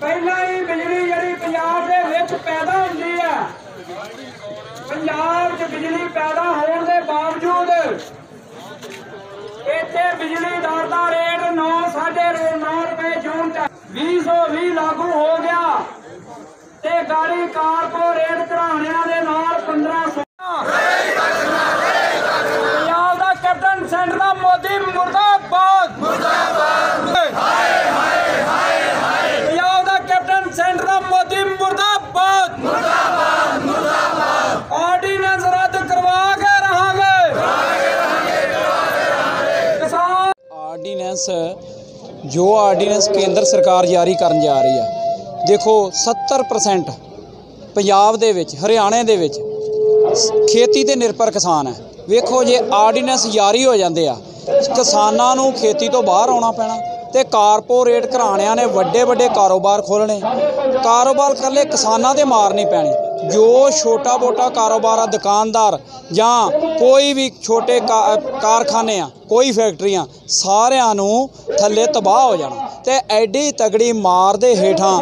ਪਹਿਲਾਂ ਹੀ ਬਿਜਲੀ ਜਿਹੜੀ ਪੰਜਾਬ ਦੇ ਵਿੱਚ ਪੈਦਾ ਹੁੰਦੀ ਹੈ ਪੰਜਾਬ 'ਚ ਬਿਜਲੀ ਪੈਦਾ ਹੋਣ ਦੇ ਬਾਵਜੂਦ ਇੱਥੇ ਬਿਜਲੀ ਦਰ ਦਾ ਰੇਟ 9 9.5 ਰੁਪਏ ਜੂਨ ਤੱਕ 220 ਲਾਗੂ ਹੋ ਗਿਆ ਤੇ ਗਾੜੀ ਕਾਰਪੋਰੇਟ ਘਰਾਣਿਆਂ ਦੇ ਨਾਲ ਆਰਡੀਨੈਂਸ ਜੋ ਆਰਡੀਨੈਂਸ ਕੇਂਦਰ ਸਰਕਾਰ ਜਾਰੀ ਕਰਨ ਜਾ ਰਹੀ ਆ। ਦੇਖੋ 70% ਪੰਜਾਬ ਦੇ ਵਿੱਚ, ਹਰਿਆਣੇ ਦੇ ਵਿੱਚ ਖੇਤੀ ਤੇ ਨਿਰਭਰ ਕਿਸਾਨ ਹੈ। ਵੇਖੋ, ਜੇ ਆਰਡੀਨੈਂਸ ਜਾਰੀ ਹੋ ਜਾਂਦੇ ਆ, ਕਿਸਾਨਾਂ ਨੂੰ ਖੇਤੀ ਤੋਂ ਬਾਹਰ ਆਉਣਾ ਪੈਣਾ ਤੇ ਕਾਰਪੋਰੇਟ ਘਰਾਣਿਆਂ ਨੇ ਵੱਡੇ ਵੱਡੇ ਕਾਰੋਬਾਰ ਖੋਲਣੇ ਕਾਰੋਬਾਰ ਇਕੱਲੇ ਕਿਸਾਨਾਂ ਦੇ ਮਾਰ ਨਹੀਂ ਪੈਣੀ। ਜੋ ਛੋਟਾ ਮੋਟਾ ਕਾਰੋਬਾਰ ਆ, ਦੁਕਾਨਦਾਰ ਜਾਂ ਕੋਈ ਵੀ ਛੋਟੇ ਕਾ- ਕਾਰਖਾਨੇ ਆ, ਕੋਈ ਫੈਕਟਰੀਆਂ ਸਾਰਿਆਂ ਨੂੰ ਥੱਲੇ ਤਬਾਹ ਹੋ ਜਾਣਾ ਤੇ ਐਡੀ ਤਗੜੀ ਮਾਰ ਦੇ ਹੇਠਾਂ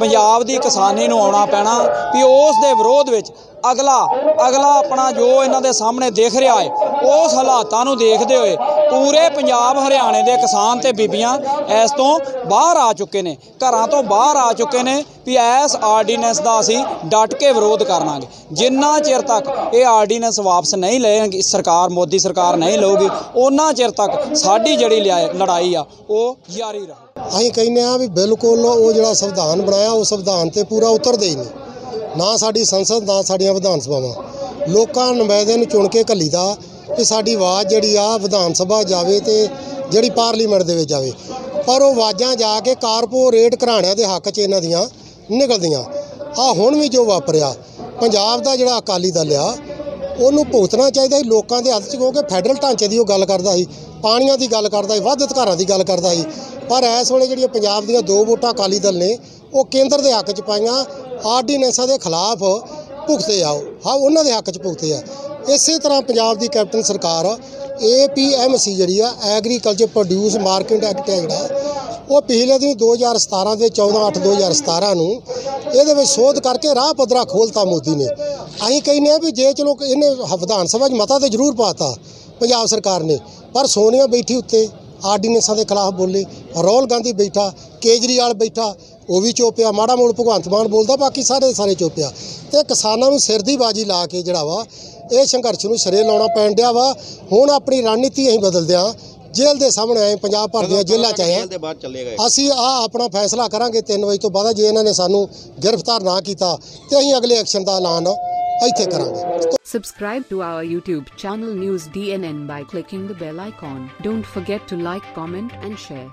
ਪੰਜਾਬ ਦੀ ਕਿਸਾਨੀ ਨੂੰ ਆਉਣਾ ਪੈਣਾ ਵੀ ਉਸ ਦੇ ਵਿਰੋਧ ਵਿੱਚ ਅਗਲਾ ਅਗਲਾ ਆਪਣਾ ਜੋ ਇਹਨਾਂ ਦੇ ਸਾਹਮਣੇ ਦੇਖ ਰਿਹਾ ਹੈ ਉਸ ਹਾਲਾਤਾਂ ਨੂੰ ਦੇਖਦੇ ਹੋਏ ਪੂਰੇ ਪੰਜਾਬ, ਹਰਿਆਣੇ ਦੇ ਕਿਸਾਨ ਤੇ ਬੀਬੀਆਂ ਇਸ ਤੋਂ ਬਾਹਰ ਆ ਚੁੱਕੇ ਨੇ। ਘਰਾਂ ਤੋਂ ਬਾਹਰ ਆ ਚੁੱਕੇ ਨੇ ਵੀ ਇਸ ਆਰਡੀਨੈਂਸ ਦਾ ਅਸੀਂ ਡਟ ਕੇ ਵਿਰੋਧ ਕਰਨਾਂਗੇ। ਜਿੰਨਾ ਚਿਰ ਤੱਕ ਇਹ ਆਰਡੀਨੈਂਸ ਵਾਪਸ ਨਹੀਂ ਲਏਗੀ, ਸਰਕਾਰ, ਮੋਦੀ ਸਰਕਾਰ ਨਹੀਂ ਲਊਗੀ ਉਹਨਾਂ ਚਿਰ ਤੱਕ ਸਾਡੀ ਜਿਹੜੀ ਲਿਆ- ਲੜਾਈ ਆ, ਉਹ ਜਾਰੀ ਰਹੂ। ਅਸੀਂ ਕਹਿੰਦੇ ਆ ਵੀ ਬਿਲਕੁਲ ਉਹ ਜਿਹੜਾ ਸੰਵਿਧਾਨ ਬਣਾਇਆ, ਉਹ ਸੰਵਿਧਾਨ ਤੇ ਪੂਰਾ ਉਤਰਦੇ ਹੀ ਨਹੀਂ। ਨਾ ਸਾਡੀ ਸੰਸਦ, ਨਾ ਸਾਡੀਆਂ ਵਿਧਾਨ ਸਭਾਵਾਂ। ਲੋਕਾਂ ਨੁਮਾਇੰਦਿਆਂ ਨੂੰ ਚੁਣ ਕੇ ਘੱਲੀਦਾ ਕਿ ਸਾਡੀ ਆਵਾਜ਼ ਜਿਹੜੀ ਆ ਵਿਧਾਨ ਸਭਾ ਜਾਵੇ ਤੇ ਜਿਹੜੀ ਪਾਰਲੀਮੈਂਟ ਦੇ ਵਿੱਚ ਜਾਵੇ। ਪਰ ਉਹ ਆਵਾਜ਼ਾਂ ਜਾ ਕੇ ਕਾਰਪੋਰੇਟ ਘਰਾਣਿਆਂ ਦੇ ਹੱਕ 'ਚ ਇਹਨਾਂ ਦੀਆਂ ਨਿਕਲਦੀਆਂ। ਆ ਹੁਣ ਵੀ ਜੋ ਵਾਪਰਿਆ, ਪੰਜਾਬ ਦਾ ਜਿਹੜਾ ਅਕਾਲੀ ਦਲ ਆ, ਉਹਨੂੰ ਭੁਗਤਣਾ ਚਾਹੀਦਾ ਸੀ। ਲੋਕਾਂ ਦੇ ਹੱਥ 'ਚ ਕਿਉਂਕਿ ਫੈਡਰਲ ਢਾਂਚੇ ਦੀ ਉਹ ਗੱਲ ਕਰਦਾ ਸੀ, ਪਾਣੀਆਂ ਦੀ ਗੱਲ ਕਰਦਾ ਸੀ, ਵੱਧ ਅਧਿਕਾਰਾਂ ਦੀ ਗੱਲ ਕਰਦਾ ਸੀ। ਪਰ ਇਸ ਵੇਲੇ ਜਿਹੜੀਆਂ ਪੰਜਾਬ ਦੀਆਂ ਦੋ ਵੋਟਾਂ ਅਕਾਲੀ ਦਲ ਨੇ, ਉਹ ਕੇਂਦਰ ਦੇ ਹੱਕ 'ਚ ਪਾਈਆਂ, ਆਰਡੀਨੈਂਸਾਂ ਦੇ ਖਿਲਾਫ ਭੁਗਤੇ ਆ ਉਹ। ਹਾਂ, ਉਹਨਾਂ ਦੇ ਹੱਕ 'ਚ ਭੁਗਤੇ ਆ। ਇਸੇ ਤਰ੍ਹਾਂ ਪੰਜਾਬ ਦੀ ਕੈਪਟਨ ਸਰਕਾਰ ਏਪੀਐਮਸੀ ਜਿਹੜੀ ਆ ਐਗਰੀਕਲਚਰ ਪ੍ਰੋਡਿਊਸ ਮਾਰਕੀਟ ਐਕਟ ਹੈ ਜਿਹੜਾ। ਉਹ ਪਿਛਲੇ ਦਿਨ 2017 ਦੇ 14 8 2017 ਨੂੰ ਇਹਦੇ ਵਿੱਚ ਸੋਧ ਕਰਕੇ ਰਾਹ ਪੱਧਰਾ ਖੋਲਤਾ ਮੋਦੀ ਨੇ। ਅਸੀਂ ਕਹਿੰਦੇ ਆ ਵੀ ਜੇ ਚਲੋ ਇਹਨੇ ਵਿਧਾਨ ਸਭਾ 'ਚ ਮਤਾ ਤੇ ਜ਼ਰੂਰ ਪਾਤਾ, ਪੰਜਾਬ ਸਰਕਾਰ ਨੇ, ਪਰ ਸੋਨੀਆ ਬੈਠੀ ਉੱਤੇ। ਆਰਡੀਨੈਂਸਾਂ ਦੇ ਖਿਲਾਫ ਬੋਲੇ ਰਾਹੁਲ ਗਾਂਧੀ ਬੈਠਾ ਕੇਜਰੀਵਾਲ ਬੈਠਾ ਉਹ ਵੀ ਚੋਪਿਆ ਮਾੜਾ ਮੋੜ ਭਗਵੰਤ ਮਾਨ ਬੋਲਦਾ ਬਾਕੀ ਸਾਰੇ ਸਾਰੇ ਚੋਪਿਆ। ਤੇ ਕਿਸਾਨਾਂ ਨੂੰ ਸਿਰ ਦੀ ਬਾਜੀ ਲਾ ਕੇ ਜਿਹੜਾ ਵਾ ਇਹ ਸੰਘਰਸ਼ ਨੂੰ ਸਿਰੇ ਲਾਉਣਾ ਪੈਣ ਡਿਆ ਵਾ। ਹੁਣ ਆਪਣੀ ਰਣਨੀਤੀ ਅਸੀਂ ਬਦਲਦੇ ਆ। ਜੇਲ੍ਹ ਦੇ ਸਾਹਮਣੇ ਆਏ ਪੰਜਾਬ ਭਰ ਦੀਆਂ ਜੇਲ੍ਹਾਂ ਚ ਆਏ ਅਸੀਂ ਆ ਆਪਣਾ ਫੈਸਲਾ ਕਰਾਂਗੇ 3 ਵਜੇ ਤੋਂ ਬਾਅਦ ਜੇ ਇਹਨਾਂ ਨੇ ਸਾਨੂੰ ਗ੍ਰਿਫਤਾਰ ਨਾ ਕੀਤਾ ਤੇ ਅਸੀਂ ਅਗਲੇ ਐਕਸ਼ਨ ਦਾ ਐਲਾਨ ਇੱਥੇ ਕਰਾਂਗੇ Subscribe to our YouTube channel News DNN by clicking the bell icon. Don't forget to like, comment, and share.